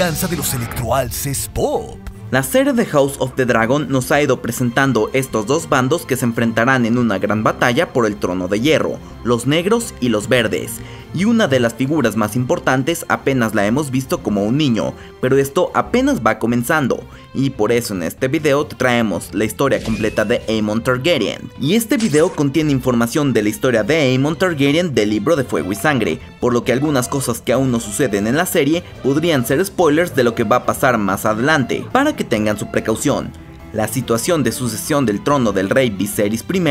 de los electroalces pop. La serie de House of the Dragon nos ha ido presentando estos dos bandos que se enfrentarán en una gran batalla por el trono de hierro, los negros y los verdes. Y una de las figuras más importantes apenas la hemos visto como un niño, pero esto apenas va comenzando, y por eso en este video te traemos la historia completa de Aemon Targaryen. Y este video contiene información de la historia de Aemon Targaryen del libro de Fuego y Sangre, por lo que algunas cosas que aún no suceden en la serie podrían ser spoilers de lo que va a pasar más adelante, para que tengan su precaución. La situación de sucesión del trono del rey Viserys I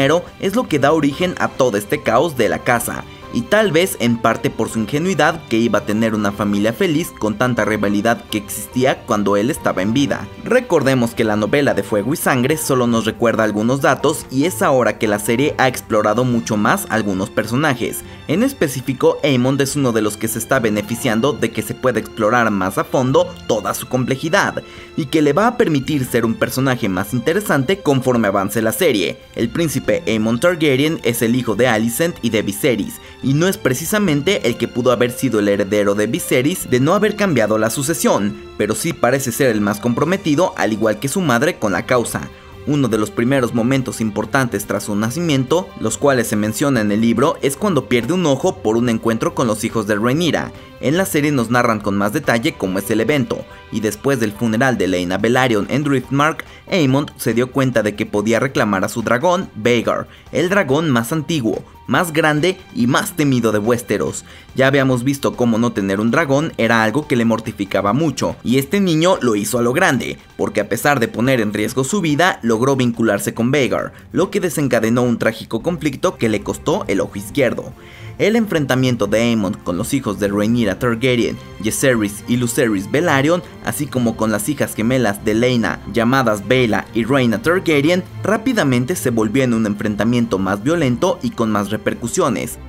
es lo que da origen a todo este caos de la casa, y tal vez en parte por su ingenuidad que iba a tener una familia feliz con tanta rivalidad que existía cuando él estaba en vida. Recordemos que la novela de Fuego y Sangre solo nos recuerda algunos datos y es ahora que la serie ha explorado mucho más algunos personajes. En específico, Aemond es uno de los que se está beneficiando de que se pueda explorar más a fondo toda su complejidad y que le va a permitir ser un personaje más interesante conforme avance la serie. El príncipe Aemon Targaryen es el hijo de Alicent y de Viserys y no es precisamente el que pudo haber sido el heredero de Viserys de no haber cambiado la sucesión, pero sí parece ser el más comprometido al igual que su madre con la causa. Uno de los primeros momentos importantes tras su nacimiento, los cuales se menciona en el libro, es cuando pierde un ojo por un encuentro con los hijos de Rhaenyra. En la serie nos narran con más detalle cómo es el evento, y después del funeral de Lena Velaryon en Driftmark, Aemond se dio cuenta de que podía reclamar a su dragón, Vhagar, el dragón más antiguo, más grande y más temido de Westeros. Ya habíamos visto cómo no tener un dragón era algo que le mortificaba mucho, y este niño lo hizo a lo grande, porque a pesar de poner en riesgo su vida, logró vincularse con Vhagar, lo que desencadenó un trágico conflicto que le costó el ojo izquierdo. El enfrentamiento de Aemon con los hijos de Rhaenyra Targaryen, Jaehaerys y Lucerys Velaryon, así como con las hijas gemelas de Lena llamadas Baela y Rhaena Targaryen, rápidamente se volvió en un enfrentamiento más violento y con más repercusiones,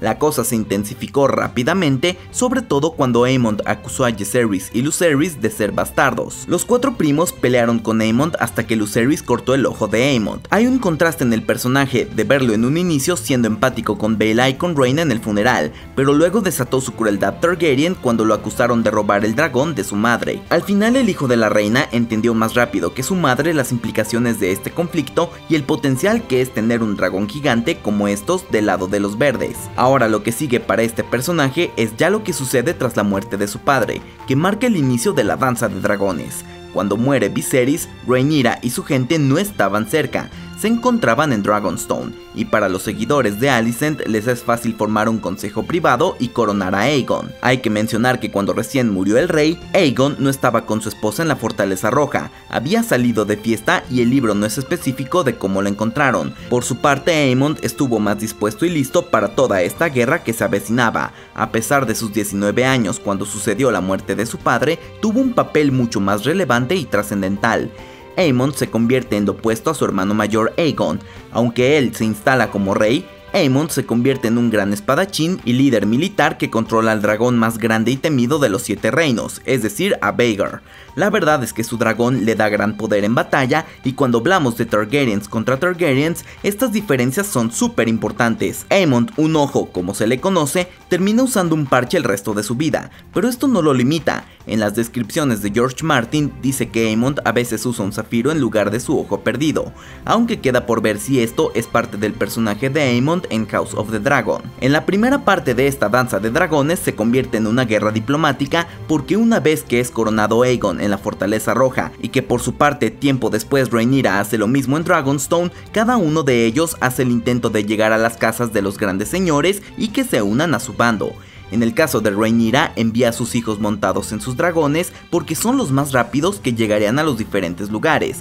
la cosa se intensificó rápidamente, sobre todo cuando Aemond acusó a Jaehaerys y Lucerys de ser bastardos. Los cuatro primos pelearon con Aemond hasta que Lucerys cortó el ojo de Aemond. Hay un contraste en el personaje de verlo en un inicio siendo empático con Baela y con Reina en el funeral, pero luego desató su crueldad Targaryen cuando lo acusaron de robar el dragón de su madre. Al final el hijo de la reina entendió más rápido que su madre las implicaciones de este conflicto y el potencial que es tener un dragón gigante como estos del lado de los verdes. Ahora lo que sigue para este personaje es ya lo que sucede tras la muerte de su padre, que marca el inicio de la danza de dragones. Cuando muere Viserys, Rhaenyra y su gente no estaban cerca, se encontraban en Dragonstone, y para los seguidores de Alicent les es fácil formar un consejo privado y coronar a Aegon. Hay que mencionar que cuando recién murió el rey, Aegon no estaba con su esposa en la Fortaleza Roja, había salido de fiesta y el libro no es específico de cómo lo encontraron. Por su parte, Aemond estuvo más dispuesto y listo para toda esta guerra que se avecinaba. A pesar de sus 19 años cuando sucedió la muerte de su padre, tuvo un papel mucho más relevante y trascendental. Aemon se convierte en opuesto a su hermano mayor Aegon. Aunque él se instala como rey, Aemon se convierte en un gran espadachín y líder militar que controla al dragón más grande y temido de los siete reinos, es decir, a Vhagar. La verdad es que su dragón le da gran poder en batalla y cuando hablamos de Targaryens contra Targaryens, estas diferencias son súper importantes. Aemon, un ojo como se le conoce, termina usando un parche el resto de su vida, pero esto no lo limita. En las descripciones de George Martin dice que Aemon a veces usa un zafiro en lugar de su ojo perdido, aunque queda por ver si esto es parte del personaje de Aemon en House of the Dragon. En la primera parte de esta danza de dragones se convierte en una guerra diplomática porque una vez que es coronado Aegon en la Fortaleza Roja y que por su parte tiempo después Rhaenyra hace lo mismo en Dragonstone, cada uno de ellos hace el intento de llegar a las casas de los grandes señores y que se unan a su bando. En el caso de Rhaenyra, envía a sus hijos montados en sus dragones porque son los más rápidos que llegarían a los diferentes lugares.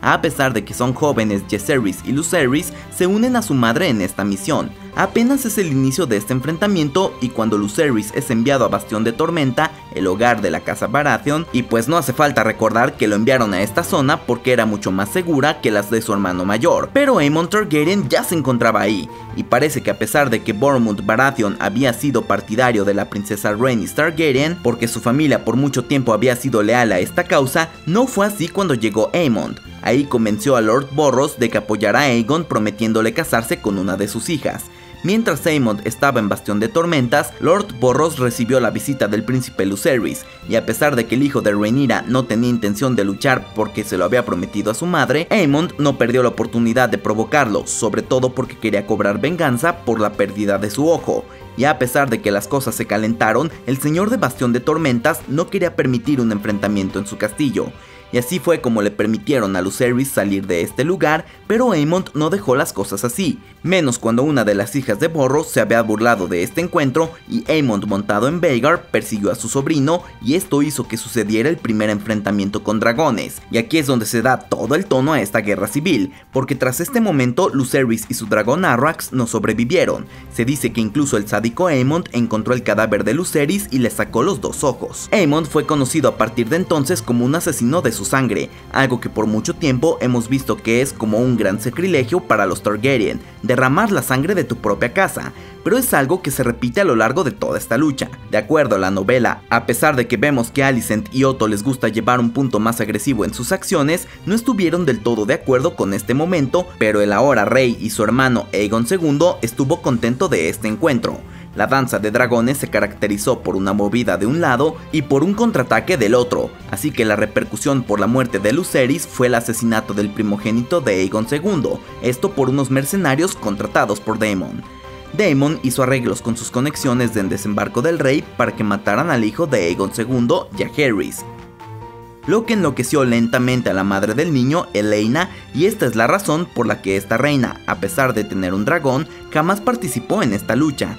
A pesar de que son jóvenes, Jaehaerys y Lucerys se unen a su madre en esta misión. Apenas es el inicio de este enfrentamiento y cuando Lucerys es enviado a Bastión de Tormenta, el hogar de la casa Baratheon, y pues no hace falta recordar que lo enviaron a esta zona porque era mucho más segura que las de su hermano mayor, pero Aemon Targaryen ya se encontraba ahí, y parece que a pesar de que Bormund Baratheon había sido partidario de la princesa Rhaenys Targaryen, porque su familia por mucho tiempo había sido leal a esta causa, no fue así cuando llegó Aemond. Ahí convenció a Lord Borros de que apoyara a Aegon prometiéndole casarse con una de sus hijas. Mientras Aemond estaba en Bastión de Tormentas, Lord Borros recibió la visita del príncipe Lucerys, y a pesar de que el hijo de Rhaenyra no tenía intención de luchar porque se lo había prometido a su madre, Aemond no perdió la oportunidad de provocarlo, sobre todo porque quería cobrar venganza por la pérdida de su ojo, y a pesar de que las cosas se calentaron, el señor de Bastión de Tormentas no quería permitir un enfrentamiento en su castillo, y así fue como le permitieron a Lucerys salir de este lugar, pero Aemond no dejó las cosas así, menos cuando una de las hijas de Borros se había burlado de este encuentro y Aemond montado en Vhagar persiguió a su sobrino y esto hizo que sucediera el primer enfrentamiento con dragones, y aquí es donde se da todo el tono a esta guerra civil, porque tras este momento Lucerys y su dragón Arrax no sobrevivieron, se dice que incluso el sádico Aemond encontró el cadáver de Lucerys y le sacó los dos ojos. Aemond fue conocido a partir de entonces como un asesino de su sangre, algo que por mucho tiempo hemos visto que es como un gran sacrilegio para los Targaryen, derramar la sangre de tu propia casa, pero es algo que se repite a lo largo de toda esta lucha. De acuerdo a la novela, a pesar de que vemos que Alicent y Otto les gusta llevar un punto más agresivo en sus acciones, no estuvieron del todo de acuerdo con este momento, pero el ahora rey y su hermano Aegon II estuvo contento de este encuentro. La danza de dragones se caracterizó por una movida de un lado y por un contraataque del otro, así que la repercusión por la muerte de Lucerys fue el asesinato del primogénito de Aegon II, esto por unos mercenarios contratados por Daemon. Daemon hizo arreglos con sus conexiones en Desembarco del Rey para que mataran al hijo de Aegon II y a lo que enloqueció lentamente a la madre del niño, Elena, y esta es la razón por la que esta reina, a pesar de tener un dragón, jamás participó en esta lucha.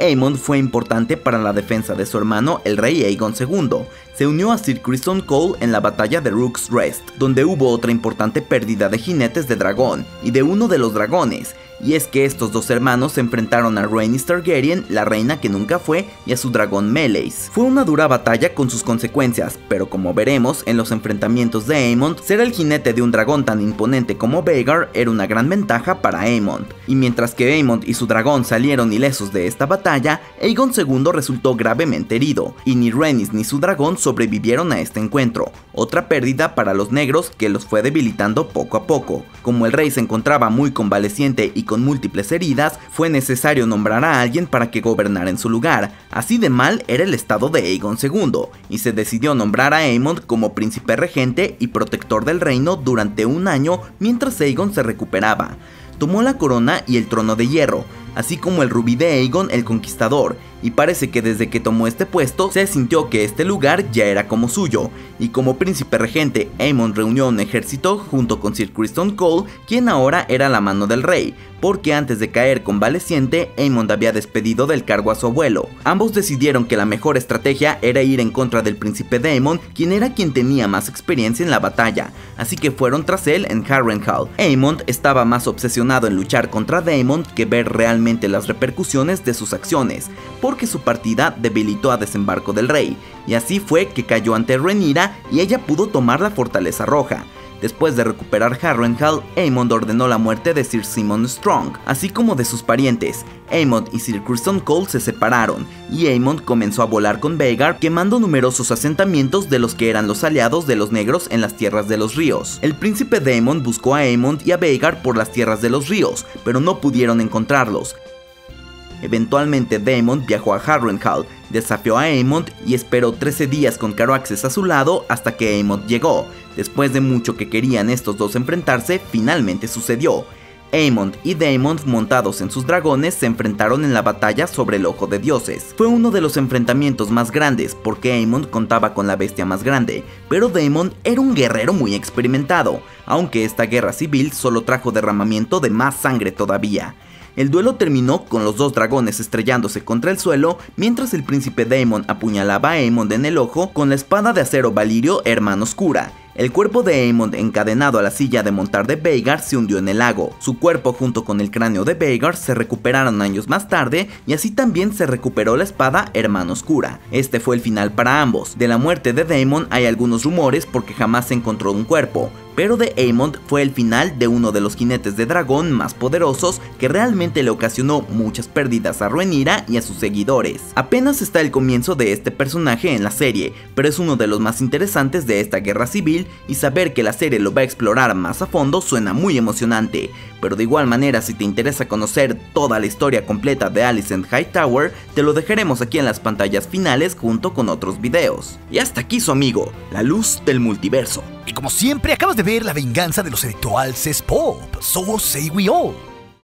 Aemond fue importante para la defensa de su hermano, el rey Aegon II. Se unió a Sir Criston Cole en la batalla de Rook's Rest, donde hubo otra importante pérdida de jinetes de dragón y de uno de los dragones, y es que estos dos hermanos se enfrentaron a Rhaenys Targaryen, la reina que nunca fue, y a su dragón Meleys. Fue una dura batalla con sus consecuencias, pero como veremos en los enfrentamientos de Aemond, ser el jinete de un dragón tan imponente como Vhagar era una gran ventaja para Aemond. Y mientras que Aemond y su dragón salieron ilesos de esta batalla, Aegon II resultó gravemente herido, y ni Rhaenys ni su dragón sobrevivieron a este encuentro, otra pérdida para los negros que los fue debilitando poco a poco. Como el rey se encontraba muy convaleciente y con múltiples heridas, fue necesario nombrar a alguien para que gobernara en su lugar. Así de mal era el estado de Aegon II, y se decidió nombrar a Aemond como príncipe regente y protector del reino durante un año mientras Aegon se recuperaba. Tomó la corona y el trono de hierro, así como el rubí de Aegon el Conquistador, y parece que desde que tomó este puesto se sintió que este lugar ya era como suyo, y como príncipe regente Aemon reunió un ejército junto con Sir Criston Cole, quien ahora era la mano del rey, porque antes de caer convaleciente, Aemond había despedido del cargo a su abuelo. Ambos decidieron que la mejor estrategia era ir en contra del príncipe Daemon, quien era quien tenía más experiencia en la batalla, así que fueron tras él en Harrenhal. Aemond estaba más obsesionado en luchar contra Daemon que ver realmente las repercusiones de sus acciones, porque su partida debilitó a Desembarco del Rey, y así fue que cayó ante Rhaenyra y ella pudo tomar la Fortaleza Roja. Después de recuperar Harrenhal, Aemond ordenó la muerte de Sir Simon Strong, así como de sus parientes. Aemond y Sir Criston Cole se separaron, y Aemond comenzó a volar con Vhagar, quemando numerosos asentamientos de los que eran los aliados de los negros en las tierras de los ríos. El príncipe Daemon buscó a Aemond y a Vhagar por las tierras de los ríos, pero no pudieron encontrarlos. Eventualmente Daemon viajó a Harrenhal, desafió a Aemond y esperó 13 días con Caraxes a su lado hasta que Aemond llegó. Después de mucho que querían estos dos enfrentarse, finalmente sucedió. Aemond y Daemon montados en sus dragones se enfrentaron en la batalla sobre el Ojo de Dioses. Fue uno de los enfrentamientos más grandes porque Aemond contaba con la bestia más grande, pero Daemon era un guerrero muy experimentado, aunque esta guerra civil solo trajo derramamiento de más sangre todavía. El duelo terminó con los dos dragones estrellándose contra el suelo, mientras el príncipe Daemon apuñalaba a Aemond en el ojo con la espada de acero Valirio Hermano Oscura. El cuerpo de Aemond encadenado a la silla de montar de Vhagar se hundió en el lago. Su cuerpo junto con el cráneo de Vhagar se recuperaron años más tarde y así también se recuperó la espada Hermano Oscura. Este fue el final para ambos. De la muerte de Daemon hay algunos rumores porque jamás se encontró un cuerpo, pero de Aemond fue el final de uno de los jinetes de dragón más poderosos que realmente le ocasionó muchas pérdidas a Rhaenyra y a sus seguidores. Apenas está el comienzo de este personaje en la serie, pero es uno de los más interesantes de esta guerra civil y saber que la serie lo va a explorar más a fondo suena muy emocionante, pero de igual manera si te interesa conocer toda la historia completa de Alicent Hightower, te lo dejaremos aquí en las pantallas finales junto con otros videos. Y hasta aquí su amigo, la luz del multiverso. Y como siempre, acabas de ver la venganza de los electorales pop. So say we all.